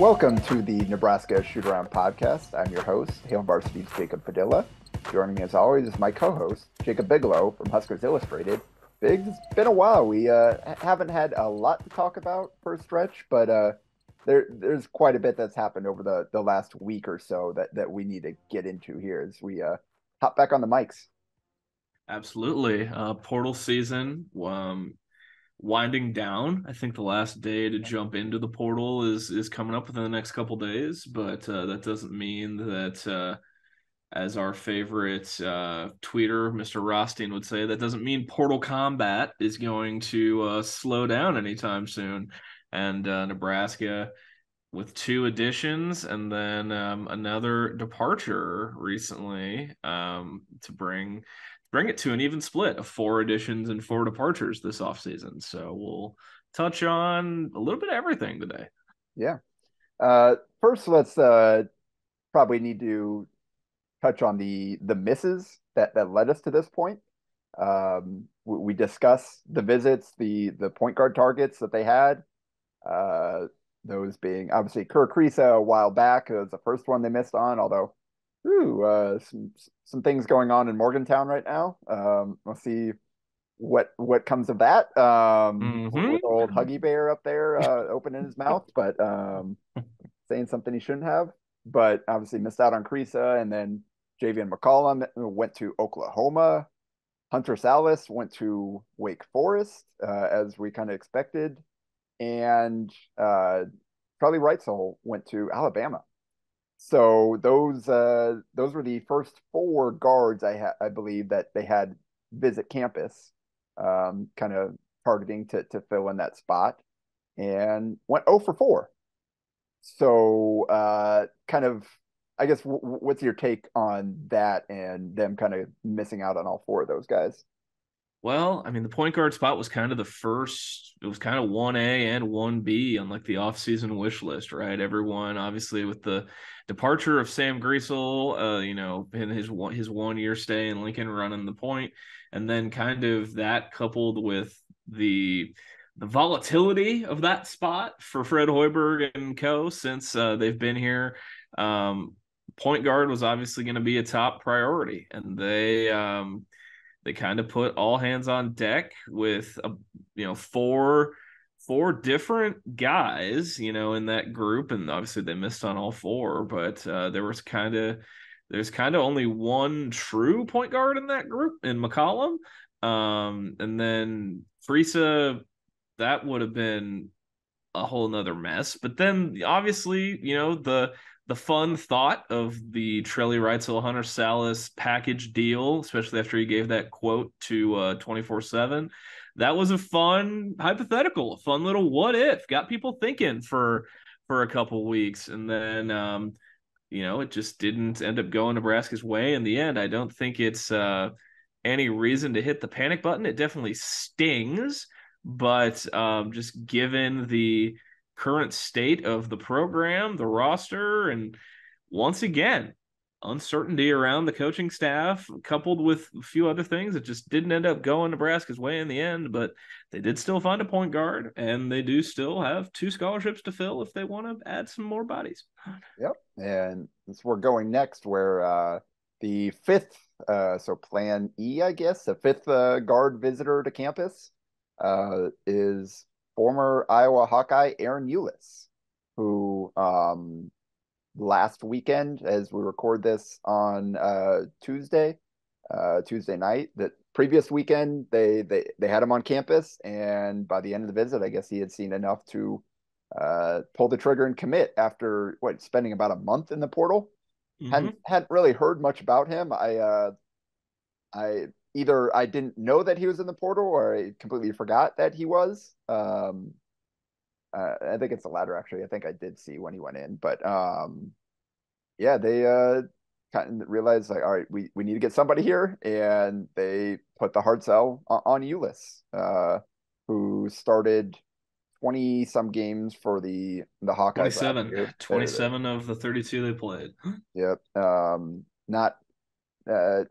Welcome to the Nebraska Shootaround podcast. I'm your host, Hail Varsity's Jacob Padilla. Joining me as always is my co-host, Jacob Bigelow from Huskers Illustrated. Biggs, it's been a while. We uh, haven't had a lot to talk about for a stretch, but uh, there there's quite a bit that's happened over the, the last week or so that, that we need to get into here as we uh, hop back on the mics. Absolutely. Uh, portal season um, winding down. I think the last day to jump into the portal is is coming up within the next couple days, but uh, that doesn't mean that, uh, as our favorite uh, tweeter, Mr. Rothstein, would say, that doesn't mean portal combat is going to uh, slow down anytime soon. And uh, Nebraska, with two additions and then um, another departure recently um, to bring bring it to an even split of four additions and four departures this offseason. So we'll touch on a little bit of everything today. Yeah. Uh, first, let's uh, probably need to touch on the the misses that that led us to this point. Um, we, we discussed the visits, the the point guard targets that they had. Uh, those being obviously Kerr Kriisa a while back was the first one they missed on, although ooh, uh, some some things going on in Morgantown right now. Um, we'll see what what comes of that. Um, mm-hmm. old Huggy Bear up there uh, opening his mouth, but um, saying something he shouldn't have. But obviously missed out on Kriisa, and then Javian McCollum went to Oklahoma. Hunter Sallis went to Wake Forest, uh, as we kind of expected, and uh, Charlie Wrightsell went to Alabama. So those uh, those were the first four guards I ha- I believe that they had visit campus, um, kind of targeting to to fill in that spot, and went 0 for 4. So uh, kind of, I guess, w- what's your take on that and them kind of missing out on all four of those guys? Well, I mean, the point guard spot was kind of the first, it was kind of 1A and 1B on like the offseason wish list, right? Everyone, obviously, with the departure of Sam Griesel, uh, you know, in his one, his one year stay in Lincoln running the point, and then kind of that coupled with the, the volatility of that spot for Fred Hoiberg and co since uh, they've been here. Um, point guard was obviously going to be a top priority, and they, um, they kind of put all hands on deck with a you know four four different guys you know in that group and obviously they missed on all four but uh, there was kind of there's kind of only one true point guard in that group in McCollum. Um, and then Kriisa that would have been a whole nother mess but then obviously you know the the fun thought of the Trelly Wrightsell Hunter Sallis package deal, especially after he gave that quote to uh 24 7. That was a fun hypothetical, a fun little what if, got people thinking for for a couple weeks. And then um, you know, it just didn't end up going Nebraska's way in the end. I don't think it's uh any reason to hit the panic button. It definitely stings, but um just given the current state of the program, the roster, and once again, uncertainty around the coaching staff, coupled with a few other things that just didn't end up going Nebraska's way in the end. But they did still find a point guard, and they do still have two scholarships to fill if they want to add some more bodies. Yep, and since we're going next, where uh, the fifth, uh, so Plan E, I guess, the fifth uh, guard visitor to campus uh, is former Iowa Hawkeye Ahron Ulis, who um, last weekend, as we record this on uh, Tuesday, uh, Tuesday night, that previous weekend they, they they had him on campus, and by the end of the visit, I guess he had seen enough to uh, pull the trigger and commit after what spending about a month in the portal. Mm-hmm. hadn't hadn't really heard much about him. I uh, I either I didn't know that he was in the portal or I completely forgot that he was. Um, uh, I think it's the latter actually. I think I did see when he went in, but um, yeah, they uh, kind of realized like, all right, we, we need to get somebody here, and they put the hard sell on, on Ulis, uh, who started 20 some games for the the Hawkeyes. 27, 27 of the 32 they played. Yep. Um, not uh,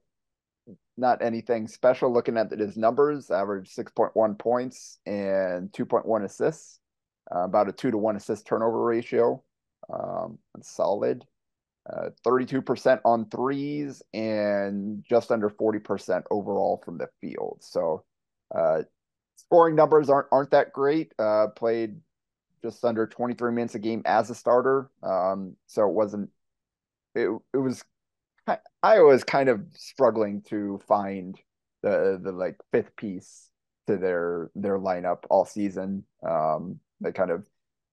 not anything special looking at his numbers, average 6.1 points and 2.1 assists, uh, about a two to one assist turnover ratio. Um, solid. Uh, 32% on threes and just under 40% overall from the field. So uh, scoring numbers aren't aren't that great. Uh, played just under 23 minutes a game as a starter. Um, so it wasn't it it was I was kind of struggling to find the the like fifth piece to their their lineup all season. Um, they kind of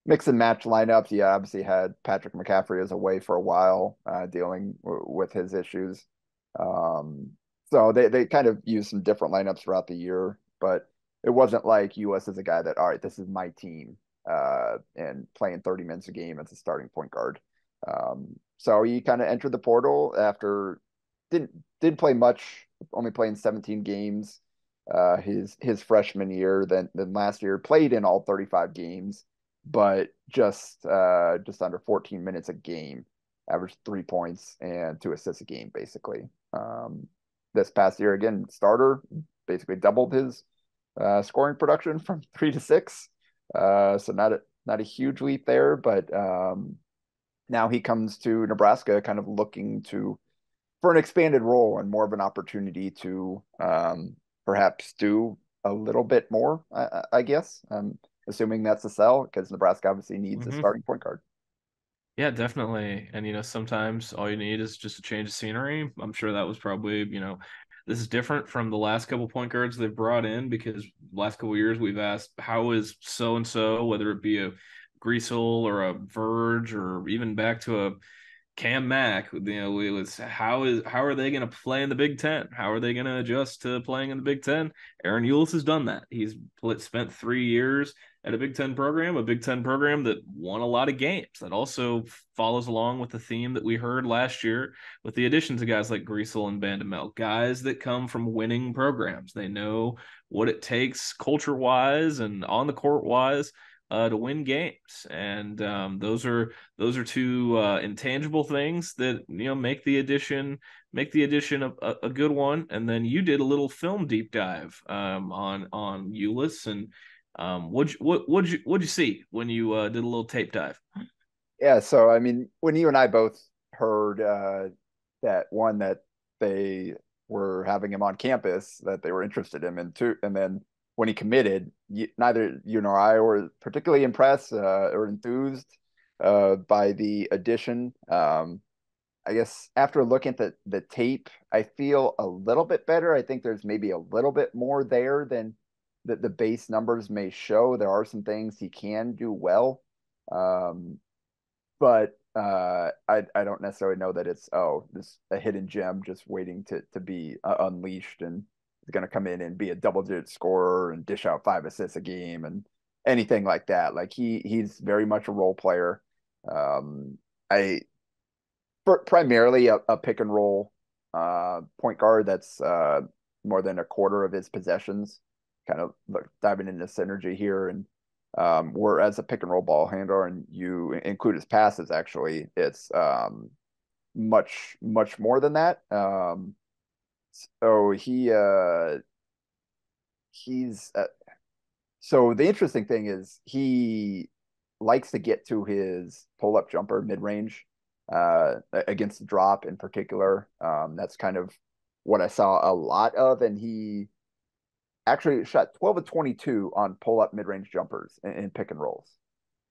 mix and match lineups. Yeah, obviously had Patrick McCaffrey as away for a while, uh, dealing w- with his issues. Um, so they they kind of used some different lineups throughout the year, but it wasn't like Ulis is a guy that all right, this is my team, uh, and playing 30 minutes a game as a starting point guard. Um, so he kind of entered the portal after didn't did play much, only playing 17 games uh, his his freshman year. Then then last year played in all 35 games, but just uh, just under 14 minutes a game, averaged three points and two assists a game basically. Um, this past year again, starter basically doubled his uh, scoring production from three to six. Uh, so not a not a huge leap there, but um, now he comes to Nebraska kind of looking to for an expanded role and more of an opportunity to um, perhaps do a little bit more, I, I guess. Um, assuming that's a sell because Nebraska obviously needs mm-hmm. a starting point guard. Yeah, definitely. And you know, sometimes all you need is just a change of scenery. I'm sure that was probably, you know, this is different from the last couple point guards they've brought in because last couple years we've asked how is so and so, whether it be a Griesel or a Verge or even back to a Cam Mack, you know, it was how is how are they going to play in the Big Ten? How are they going to adjust to playing in the Big Ten? Ahron Ulis has done that. He's spent three years at a Big Ten program, a Big Ten program that won a lot of games. That also follows along with the theme that we heard last year with the additions of guys like Griesel and Bandoumel, guys that come from winning programs. They know what it takes culture wise and on the court wise uh, to win games, and um, those are those are two uh, intangible things that you know make the addition make the addition a, a, good one. And then you did a little film deep dive um, on on Ulis, and um, what what what you what you see when you uh, did a little tape dive? Yeah, so I mean, when you and I both heard uh, that one that they were having him on campus, that they were interested in him, and two, and then when he committed, neither you nor I were particularly impressed uh, or enthused uh, by the addition. Um, I guess after looking at the, the tape, I feel a little bit better. I think there's maybe a little bit more there than the, the base numbers may show. There are some things he can do well. Um, but uh, I, I don't necessarily know that it's, oh, this a hidden gem just waiting to, to be uh, unleashed and is going to come in and be a double digit scorer and dish out five assists a game and anything like that. Like he he's very much a role player. Um, I primarily a, a, pick and roll uh, point guard that's uh, more than a quarter of his possessions. Kind of look, diving into synergy here, and um, whereas a pick and roll ball handler, and you include his passes, actually, it's um, much much more than that. Um, so he uh he's uh, so the interesting thing is he likes to get to his pull up jumper mid range uh against the drop in particular. Um that's kind of what I saw a lot of and he actually shot 12 of 22 on pull up mid range jumpers in, in pick and rolls.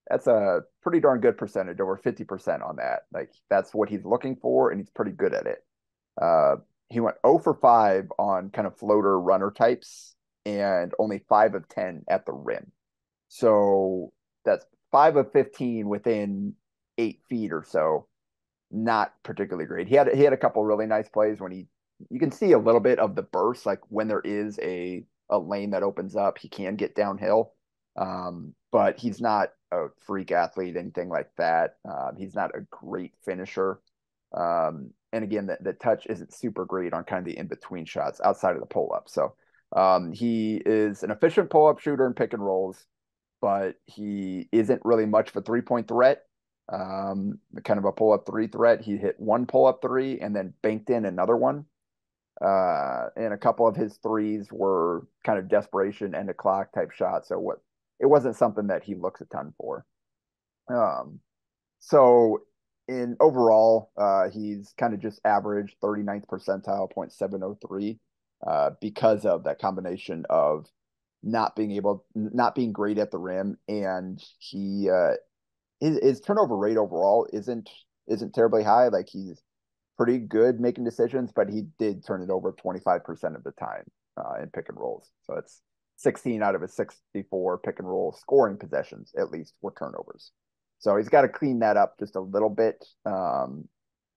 That's a pretty darn good percentage, over 50% on that. Like that's what he's looking for and he's pretty good at it. Uh he went 0 for 5 on kind of floater runner types and only 5 of 10 at the rim. So that's 5 of 15 within 8 feet or so. Not particularly great. He had he had a couple really nice plays when he you can see a little bit of the burst like when there is a a lane that opens up, he can get downhill. Um, but he's not a freak athlete, anything like that. Um, he's not a great finisher. Um, and again, the, the touch isn't super great on kind of the in between shots outside of the pull up. So um, he is an efficient pull up shooter and pick and rolls, but he isn't really much of a three point threat. Um, kind of a pull up three threat. He hit one pull up three and then banked in another one. Uh, and a couple of his threes were kind of desperation and a clock type shots. So what it wasn't something that he looks a ton for. Um, so in overall, uh, he's kind of just average 39th percentile, 0.703, uh, because of that combination of not being able, not being great at the rim, and he uh, his, his turnover rate overall isn't isn't terribly high. Like he's pretty good making decisions, but he did turn it over 25% of the time uh, in pick and rolls. So it's 16 out of his 64 pick and roll scoring possessions, at least, were turnovers. So he's got to clean that up just a little bit. Um,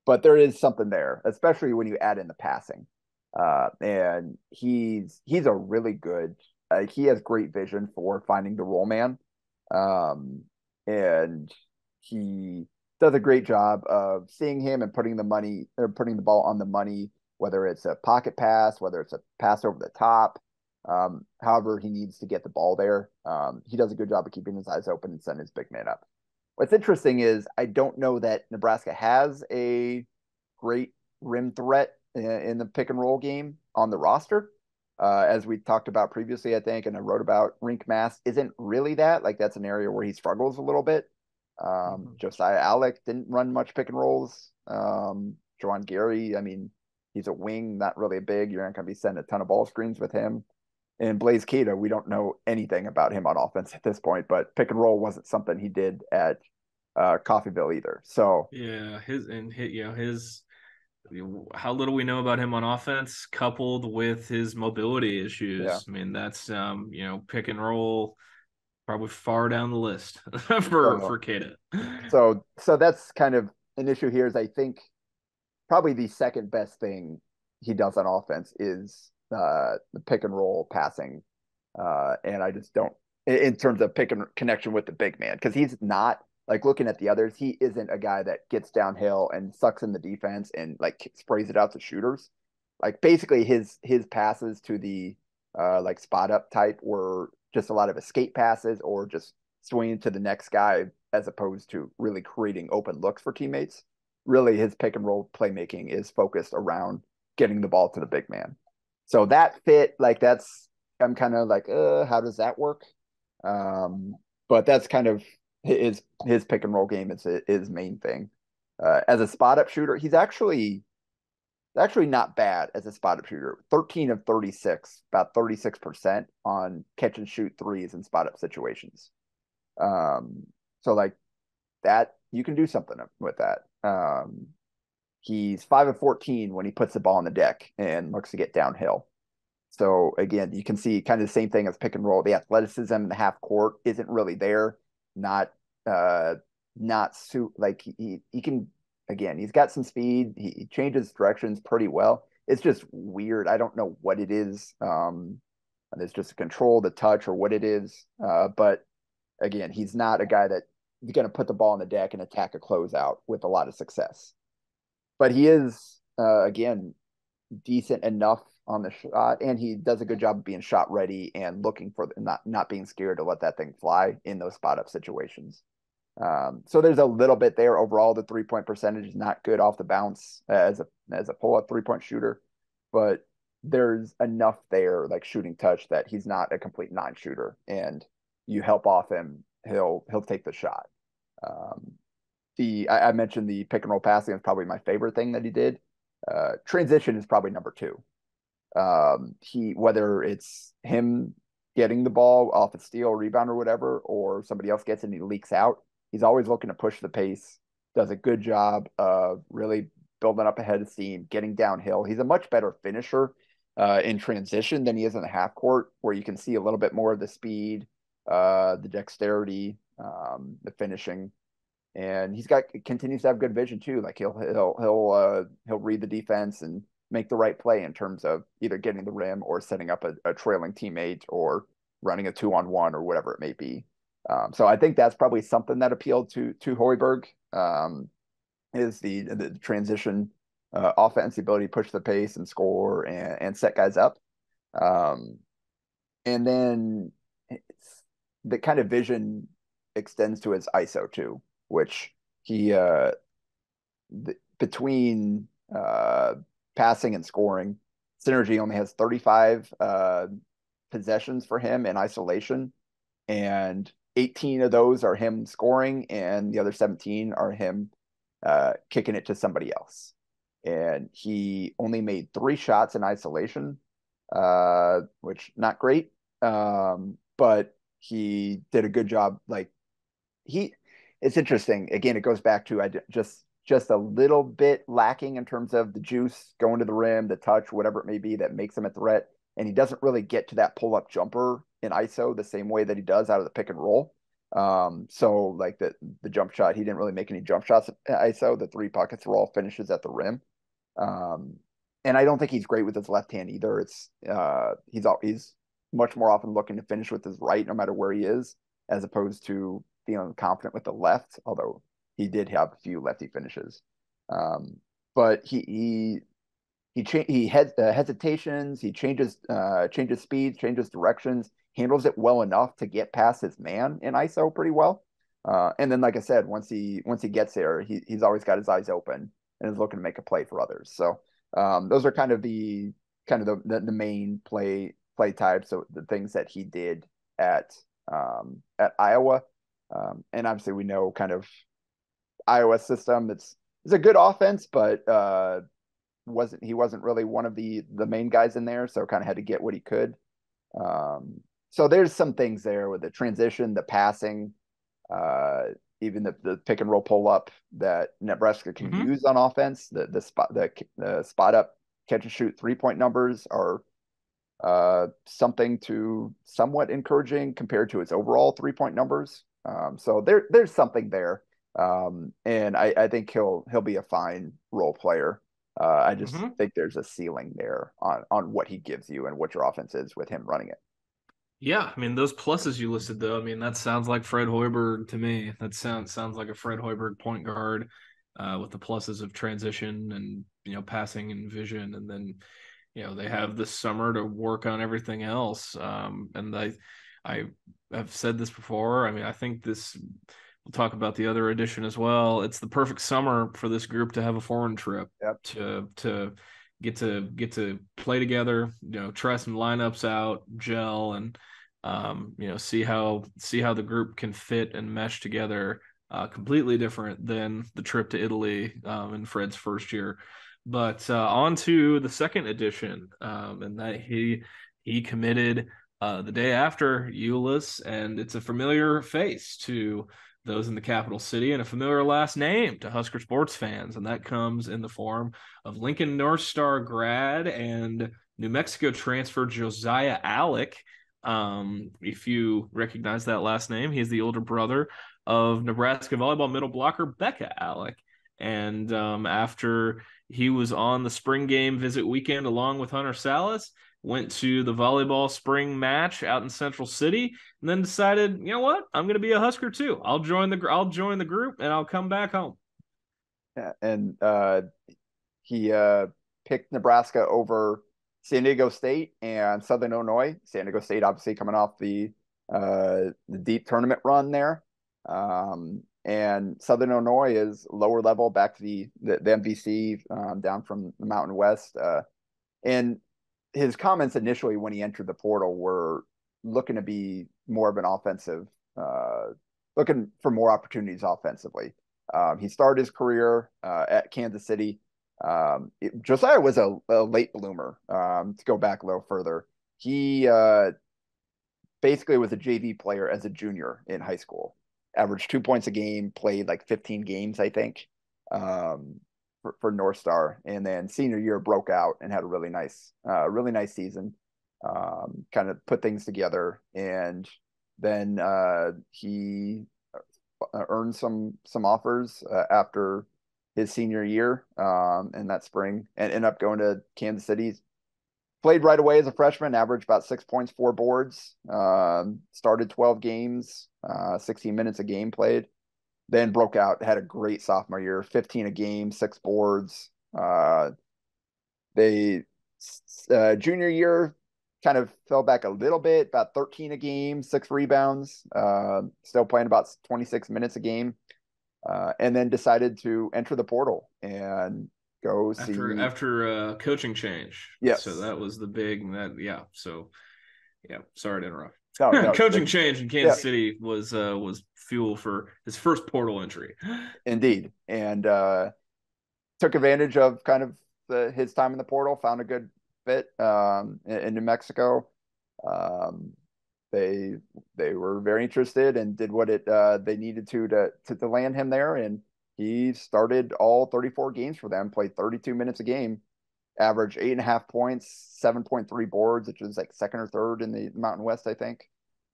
but there is something there, especially when you add in the passing. Uh, and he's he's a really good. Uh, he has great vision for finding the roll man, um, and he does a great job of seeing him and putting the money or putting the ball on the money, whether it's a pocket pass, whether it's a pass over the top. Um, however, he needs to get the ball there. Um, he does a good job of keeping his eyes open and sending his big man up. What's interesting is I don't know that Nebraska has a great rim threat in the pick and roll game on the roster. Uh, as we talked about previously, I think, and I wrote about Rienk Mast isn't really that. Like that's an area where he struggles a little bit. Um, mm-hmm. Josiah Allick didn't run much pick and rolls. Um, Juwan Gary, I mean, he's a wing, not really a big. You're not going to be sending a ton of ball screens with him. And Blaise Keita, we don't know anything about him on offense at this point, but pick and roll wasn't something he did at uh, Coffeyville either. So yeah, his and hit you know his how little we know about him on offense, coupled with his mobility issues. Yeah. I mean, that's um, you know, pick and roll probably far down the list for for Keita. So so that's kind of an issue here. Is I think probably the second best thing he does on offense is uh, the pick and roll passing. Uh, and I just don't, in terms of pick and connection with the big man, because he's not like looking at the others, he isn't a guy that gets downhill and sucks in the defense and like sprays it out to shooters. Like basically his his passes to the uh like spot up type were just a lot of escape passes or just swinging to the next guy as opposed to really creating open looks for teammates. Really his pick and roll playmaking is focused around getting the ball to the big man. So that fit, like that's I'm kind of like, uh, how does that work? Um, but that's kind of his his pick and roll game is his main thing. Uh, as a spot up shooter, he's actually actually not bad as a spot up shooter. 13 of 36, about 36% on catch and shoot threes in spot up situations. Um, so like that, you can do something with that. Um, He's five of 14 when he puts the ball on the deck and looks to get downhill. So again, you can see kind of the same thing as pick and roll. The athleticism in the half court isn't really there. Not uh not suit like he he can again, he's got some speed. He, he changes directions pretty well. It's just weird. I don't know what it is. Um it's just control, the touch, or what it is. Uh, but again, he's not a guy that he's going to put the ball on the deck and attack a closeout with a lot of success but he is uh, again decent enough on the shot, and he does a good job of being shot ready and looking for the, not not being scared to let that thing fly in those spot up situations. Um, so there's a little bit there. Overall, the three point percentage is not good off the bounce as a as a pull up three point shooter, but there's enough there, like shooting touch, that he's not a complete non shooter, and you help off him, he'll he'll take the shot. Um, the I, I, mentioned the pick and roll passing is probably my favorite thing that he did. Uh, transition is probably number two. Um, he whether it's him getting the ball off a steal, rebound, or whatever, or somebody else gets it and he leaks out. He's always looking to push the pace. Does a good job of really building up ahead of steam, getting downhill. He's a much better finisher uh, in transition than he is in the half court, where you can see a little bit more of the speed, uh, the dexterity, um, the finishing and he's got continues to have good vision too. Like he'll he'll he'll uh, he'll read the defense and make the right play in terms of either getting the rim or setting up a, a trailing teammate or running a two on one or whatever it may be. Um, so I think that's probably something that appealed to to Hoiberg um, is the the transition uh, offense, the ability to push the pace and score and, and set guys up. Um, and then the kind of vision extends to his ISO too which he uh, th- between uh, passing and scoring, Synergy only has 35 uh, possessions for him in isolation, and 18 of those are him scoring, and the other 17 are him uh, kicking it to somebody else. And he only made three shots in isolation, uh, which not great. Um, but he did a good job. Like he, it's interesting. Again, it goes back to I just just a little bit lacking in terms of the juice going to the rim, the touch, whatever it may be that makes him a threat. And he doesn't really get to that pull up jumper in ISO the same way that he does out of the pick and roll. Um, so like the the jump shot, he didn't really make any jump shots at ISO. The three pockets were all finishes at the rim. Um, and I don't think he's great with his left hand either. It's uh, he's he's much more often looking to finish with his right, no matter where he is, as opposed to feeling confident with the left. Although he did have a few lefty finishes, um, but he he he cha- he has uh, hesitations. He changes uh, changes speeds, changes directions, handles it well enough to get past his man in ISO pretty well. Uh, and then, like I said, once he once he gets there, he he's always got his eyes open and is looking to make a play for others. So um, those are kind of the kind of the, the, the main play play types, so the things that he did at um, at Iowa. Um, and obviously, we know kind of Iowa's system. It's it's a good offense, but uh, wasn't he wasn't really one of the the main guys in there, so kind of had to get what he could. Um, so there's some things there with the transition, the passing, uh, even the, the pick and roll pull up that Nebraska can mm-hmm. use on offense. The the spot the, the spot up catch and shoot three point numbers are uh, something to somewhat encouraging compared to its overall three point numbers. Um, so there there's something there, um, and I, I think he'll he'll be a fine role player. Uh, I just mm-hmm. think there's a ceiling there on on what he gives you and what your offense is with him running it. Yeah, I mean those pluses you listed though. I mean that sounds like Fred Hoiberg to me. That sounds sounds like a Fred Hoiberg point guard uh, with the pluses of transition and you know passing and vision, and then you know they have this summer to work on everything else. Um, and I I have said this before. I mean I think this. We'll talk about the other edition as well. It's the perfect summer for this group to have a foreign trip yep. to to get to get to play together, you know, try some lineups out, gel, and um, you know, see how see how the group can fit and mesh together. Uh, completely different than the trip to Italy um, in Fred's first year. But uh, on to the second edition, um, and that he he committed uh, the day after Ulis, and it's a familiar face to those in the capital city and a familiar last name to Husker sports fans. And that comes in the form of Lincoln North Star grad and New Mexico transfer Josiah Allick. Um, if you recognize that last name, he's the older brother of Nebraska volleyball middle blocker Becca Allick. And um, after he was on the spring game visit weekend along with Hunter Sallis, went to the volleyball spring match out in Central City, and then decided, you know what, I'm going to be a Husker too. I'll join the I'll join the group and I'll come back home. Yeah, and uh, he uh, picked Nebraska over San Diego State and Southern Illinois. San Diego State obviously coming off the uh, the deep tournament run there. Um, and Southern Illinois is lower level back to the the, the MVC um, down from the Mountain West. Uh, and his comments initially when he entered the portal were looking to be more of an offensive, uh, looking for more opportunities offensively. Um, he started his career uh, at Kansas City. Um, it, Josiah was a, a late bloomer. Um, to go back a little further, he uh, basically was a JV player as a junior in high school. Averaged two points a game, played like 15 games, I think. Um, for, for North Star, and then senior year broke out and had a really nice, uh, really nice season. Um, kind of put things together, and then uh, he uh, earned some some offers uh, after his senior year um, in that spring, and ended up going to Kansas City. Played right away as a freshman, averaged about six points, four boards. Um, started 12 games, uh, 16 minutes a game played then broke out, had a great sophomore year, 15 a game, six boards. Uh, they uh, junior year kind of fell back a little bit, about 13 a game, six rebounds, uh, still playing about 26 minutes a game, uh, and then decided to enter the portal and go after, see after uh, coaching change. Yes, so that was the big that yeah. So Yeah, sorry to interrupt. No, no, Coaching change in Kansas yeah. City was uh, was fuel for his first portal entry. Indeed, and uh, took advantage of kind of the, his time in the portal. Found a good fit um, in, in, New Mexico. Um, they they were very interested and did what it uh, they needed to, to to to land him there, and he started all 34 games for them. Played 32 minutes a game average eight and a half points, 7.3 boards, which is like second or third in the Mountain West, I think.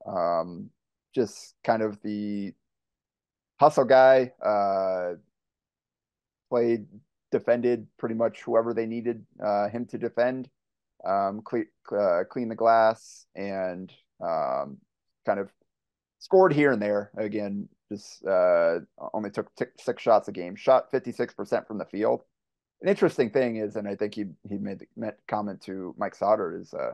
Um, just kind of the hustle guy, uh, played, defended pretty much whoever they needed uh, him to defend, um, clean, uh, clean the glass, and um, kind of scored here and there. Again, just uh, only took t- six shots a game, shot 56% from the field an interesting thing is, and I think he he made the comment to Mike Sauter is uh,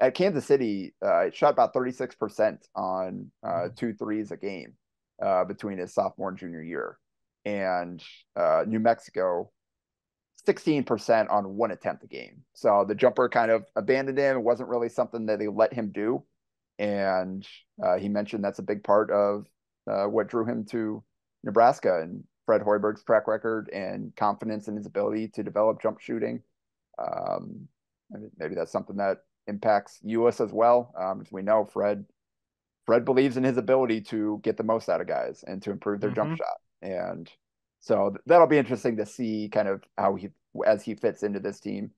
at Kansas City, uh, it shot about 36% on uh, mm-hmm. two threes a game uh, between his sophomore and junior year. And uh, New Mexico, 16% on one attempt a game. So the jumper kind of abandoned him. It wasn't really something that they let him do. And uh, he mentioned that's a big part of uh, what drew him to Nebraska. And Fred Hoiberg's track record and confidence in his ability to develop jump shooting. Um, maybe that's something that impacts us as well. Um, as we know, Fred Fred believes in his ability to get the most out of guys and to improve their mm-hmm. jump shot. And so that'll be interesting to see kind of how he as he fits into this team.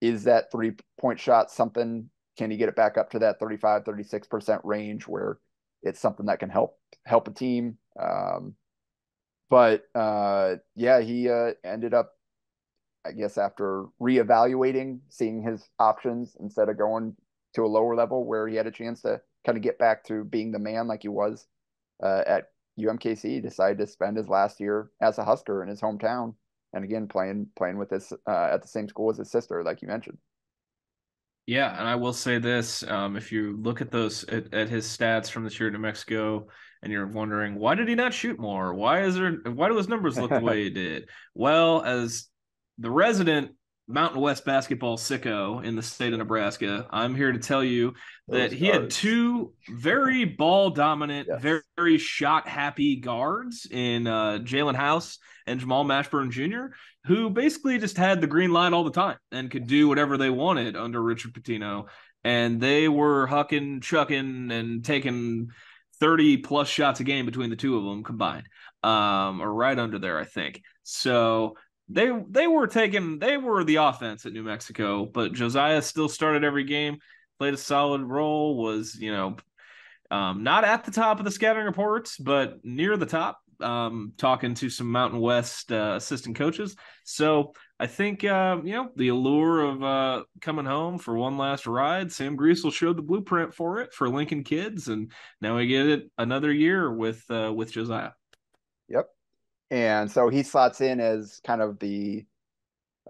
Is that three point shot something? Can he get it back up to that 35, 36% range where it's something that can help help a team? Um, but uh, yeah, he uh, ended up, I guess, after reevaluating, seeing his options instead of going to a lower level where he had a chance to kind of get back to being the man like he was uh, at UMKC. He decided to spend his last year as a Husker in his hometown, and again playing playing with his uh, at the same school as his sister, like you mentioned. Yeah, and I will say this: um, if you look at those at, at, his stats from this year in New Mexico, and you're wondering why did he not shoot more? Why is there? Why do his numbers look the way he did? Well, as the resident Mountain West basketball sicko in the state of Nebraska, I'm here to tell you that Those he guards. had two very ball dominant, yes. very, very shot happy guards in uh, Jaelen House and Jamal Mashburn Jr., who basically just had the green light all the time and could do whatever they wanted under Richard Pitino. And they were hucking, chucking, and taking 30 plus shots a game between the two of them combined, um, or right under there, I think. So they they were taking they were the offense at New Mexico, but Josiah still started every game, played a solid role, was you know um, not at the top of the scouting reports, but near the top. Um, talking to some Mountain West uh, assistant coaches, so I think uh, you know the allure of uh, coming home for one last ride. Sam Griesel showed the blueprint for it for Lincoln kids, and now we get it another year with uh, with Josiah. Yep, and so he slots in as kind of the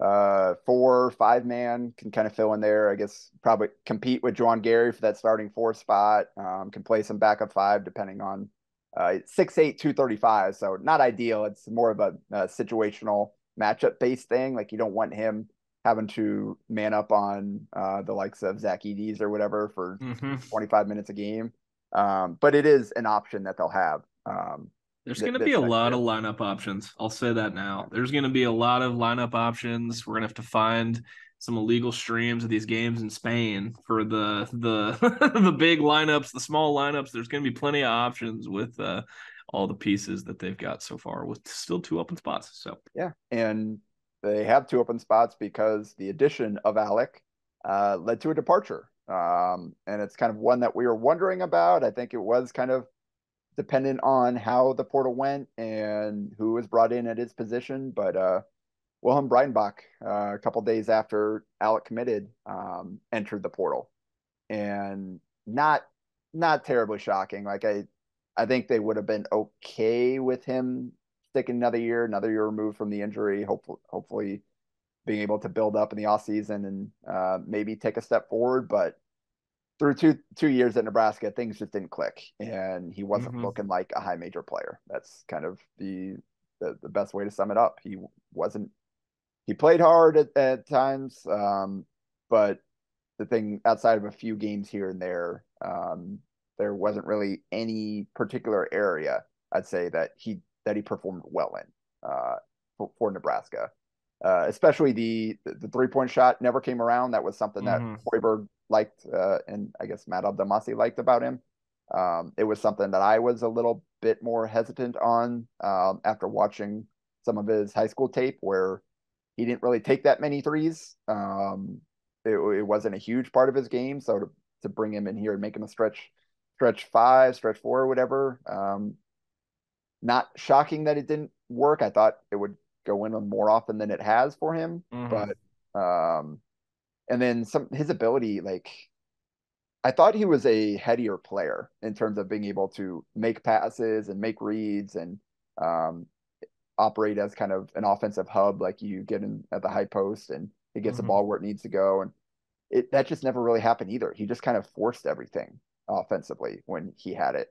uh four five man can kind of fill in there i guess probably compete with Juwan Gary for that starting four spot um can play some backup five depending on uh 6'8 235 so not ideal it's more of a, a situational matchup based thing. Like you don't want him having to man up on uh, the likes of Zach Edey's or whatever for mm-hmm. 25 minutes a game. Um, but it is an option that they'll have. Um, There's th- going to be a lot year. of lineup options. I'll say that now. There's going to be a lot of lineup options. We're going to have to find some illegal streams of these games in Spain for the the the big lineups, the small lineups. There's going to be plenty of options with uh, all the pieces that they've got so far with still two open spots. So yeah, and they have two open spots because the addition of Allick uh, led to a departure, um, and it's kind of one that we were wondering about. I think it was kind of dependent on how the portal went and who was brought in at his position, but uh, Wilhelm Breidenbach, uh, a couple days after Allick committed, um, entered the portal, and not not terribly shocking. Like I I think they would have been okay with him sticking another year, another year removed from the injury. Hopefully, hopefully being able to build up in the off season and uh, maybe take a step forward. But through two two years at Nebraska, things just didn't click, and he wasn't mm-hmm. looking like a high major player. That's kind of the, the, the best way to sum it up. He wasn't. He played hard at, at times, um, but the thing outside of a few games here and there, um, there wasn't really any particular area I'd say that he that he performed well in uh, for, for Nebraska. Uh, especially the the three point shot never came around. That was something mm-hmm. that Hoiberg liked, uh, and I guess Matt Abdelmassih liked about him. Um, it was something that I was a little bit more hesitant on um, after watching some of his high school tape, where he didn't really take that many threes. Um, it, it, wasn't a huge part of his game, so to to bring him in here and make him a stretch stretch five, stretch four, or whatever. Um, not shocking that it didn't work. I thought it would go in more often than it has for him, mm-hmm. but um, and then some his ability, like I thought he was a headier player in terms of being able to make passes and make reads and um, operate as kind of an offensive hub, like you get in at the high post and he gets mm-hmm. the ball where it needs to go. And it that just never really happened either. He just kind of forced everything offensively when he had it.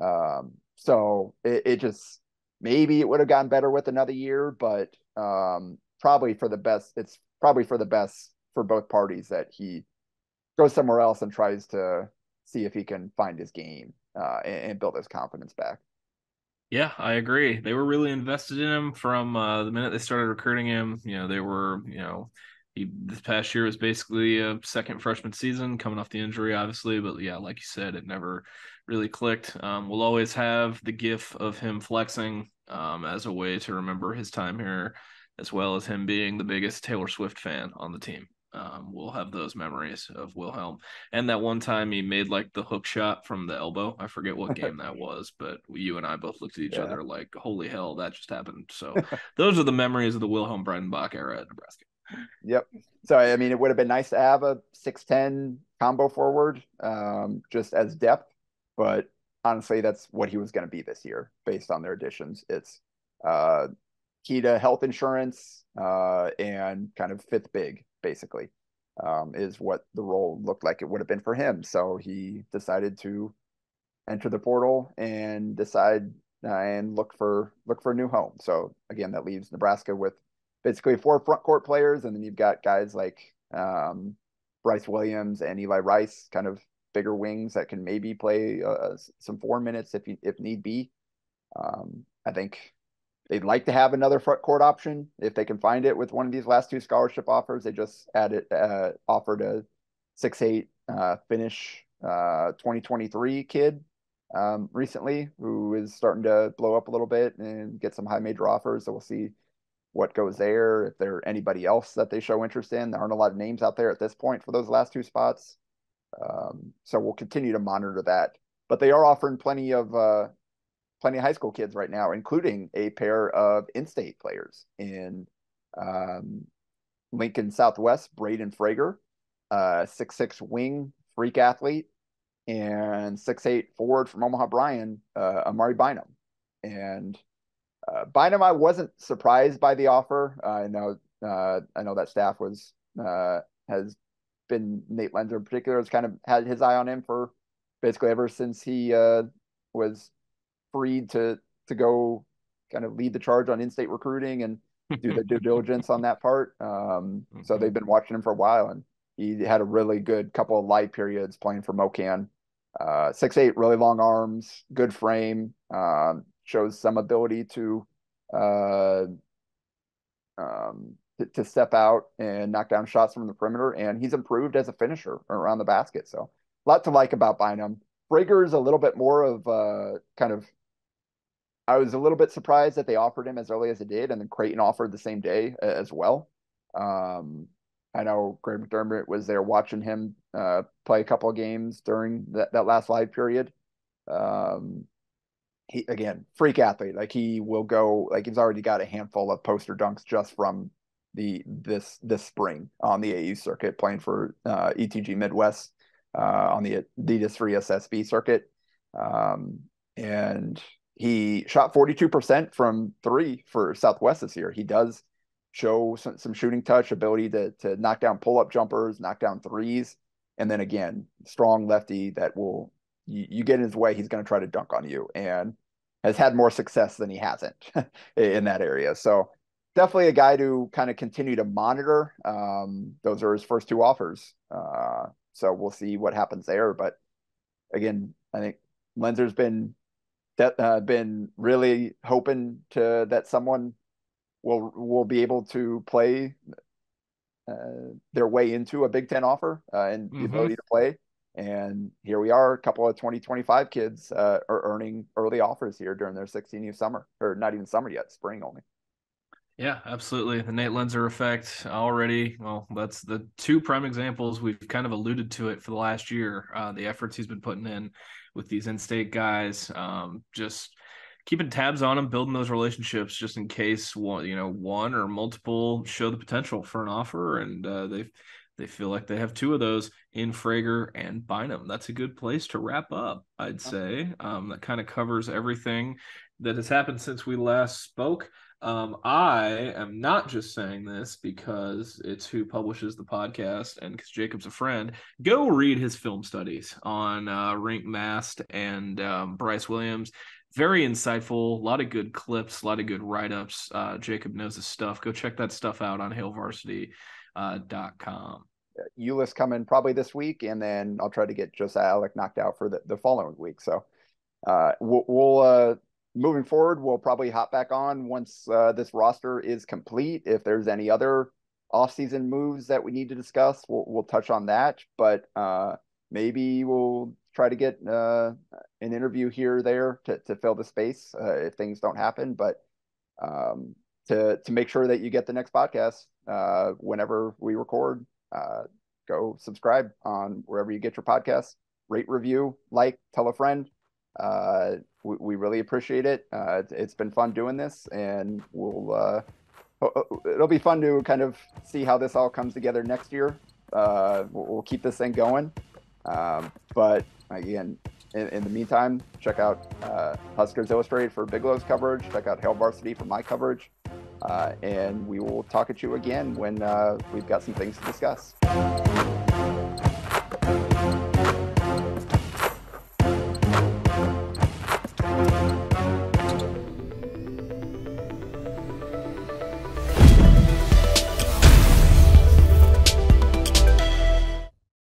Um, so it, it just maybe it would have gotten better with another year, but um, probably for the best. It's probably for the best for both parties that he goes somewhere else and tries to see if he can find his game uh, and, and, build his confidence back. Yeah, I agree. They were really invested in him from uh, the minute they started recruiting him. You know, they were, you know, he this past year was basically a second freshman season coming off the injury, obviously. But yeah, like you said, it never really clicked. Um, we'll always have the gif of him flexing um, as a way to remember his time here, as well as him being the biggest Taylor Swift fan on the team. Um, we'll have those memories of Wilhelm. And that one time he made like the hook shot from the elbow. I forget what game that was, but you and I both looked at each yeah. other like, holy hell, that just happened. So those are the memories of the Wilhelm Breidenbach era at Nebraska. Yep. So I mean, it would have been nice to have a six ten combo forward, um, just as depth. But honestly, that's what he was going to be this year, based on their additions. It's uh, key to health insurance uh, and kind of fifth big, basically, um, is what the role looked like it would have been for him. So he decided to enter the portal and decide uh, and look for look for a new home. So again, that leaves Nebraska with basically four front court players, and then you've got guys like um, Bryce Williams and Eli Rice, kind of bigger wings that can maybe play uh, some four minutes if if need be. Um, I think they'd like to have another front court option if they can find it with one of these last two scholarship offers. They just added uh, offered a six eight uh, finish uh, 2023 kid um, recently who is starting to blow up a little bit and get some high major offers. So we'll see what goes there, if there anybody else that they show interest in. There aren't a lot of names out there at this point for those last two spots. Um, so we'll continue to monitor that. But they are offering plenty of uh, plenty of high school kids right now, including a pair of in-state players in um, Lincoln Southwest, Braden Frager, uh, six six wing freak athlete, and six eight forward from Omaha Bryan, uh, Amari Bynum. And uh, Bynum, I wasn't surprised by the offer. Uh, I know, uh, I know that staff was uh, has been Nate Loenser in particular has kind of had his eye on him for basically ever since he uh, was freed to to go kind of lead the charge on in-state recruiting and do the due diligence on that part. Um, mm-hmm. So they've been watching him for a while, and he had a really good couple of live periods playing for MoKan. Uh, six eight, really long arms, good frame. Um, shows some ability to uh, um, to, to, step out and knock down shots from the perimeter, and he's improved as a finisher around the basket. So a lot to like about Bynum. Frager is a little bit more of uh, kind of. I was a little bit surprised that they offered him as early as it did, and then Creighton offered the same day as well. Um, I know Greg McDermott was there watching him uh, play a couple of games during that, that last live period. Um, he again freak athlete. Like he will go like he's already got a handful of poster dunks just from the this this spring on the AU circuit playing for uh, ETG Midwest uh, on the Adidas 3SSB circuit. Um, and he shot 42% from three for Southwest this year. He does show some, some shooting touch ability to to knock down pull up jumpers, knock down threes, and then again, strong lefty that will you, you get in his way, he's going to try to dunk on you, and has had more success than he hasn't in that area. So definitely a guy to kind of continue to monitor. Um, those are his first two offers. Uh, so we'll see what happens there. But again, I think Loenser's been uh, been really hoping to that someone will will be able to play uh, their way into a Big Ten offer uh, and the mm-hmm. ability to play. And here we are, a couple of 2025 kids uh, are earning early offers here during their 16U summer, or not even summer yet, spring only. Yeah, absolutely. The Nate Loenser effect already. Well, that's the two prime examples. We've kind of alluded to it for the last year. Uh, the efforts he's been putting in with these in-state guys, um, just keeping tabs on them, building those relationships, just in case one, you know, one or multiple show the potential for an offer, and uh, they they feel like they have two of those in Frager and Bynum. That's a good place to wrap up, I'd say. Um, that kind of covers everything that has happened since we last spoke. Um, I am not just saying this because it's who publishes the podcast and because Jacob's a friend. Go read his film studies on uh, Rienk Mast and um, Bryce Williams. Very insightful, a lot of good clips, a lot of good write ups. Uh, Jacob knows his stuff. Go check that stuff out on hailvarsity.com. Uh, .com. Ulis coming probably this week, and then I'll try to get Josiah Allick knocked out for the, the following week. So uh, we'll, we'll uh, moving forward, we'll probably hop back on once uh, this roster is complete. If there's any other offseason moves that we need to discuss, we'll, we'll touch on that. But uh, maybe we'll try to get uh, an interview here or there to, to fill the space uh, if things don't happen. But um, to to make sure that you get the next podcast uh, whenever we record, uh, go subscribe on wherever you get your podcasts. Rate, review, like, tell a friend. Uh, we, we really appreciate it. Uh, it's been fun doing this, and we'll uh, it'll be fun to kind of see how this all comes together next year. Uh, we'll, keep this thing going. Um, but again, in, in, the meantime, check out uh, Huskers Illustrated for Bigelow's coverage. Check out Hail Varsity for my coverage. Uh, and we will talk at you again when uh, we've got some things to discuss.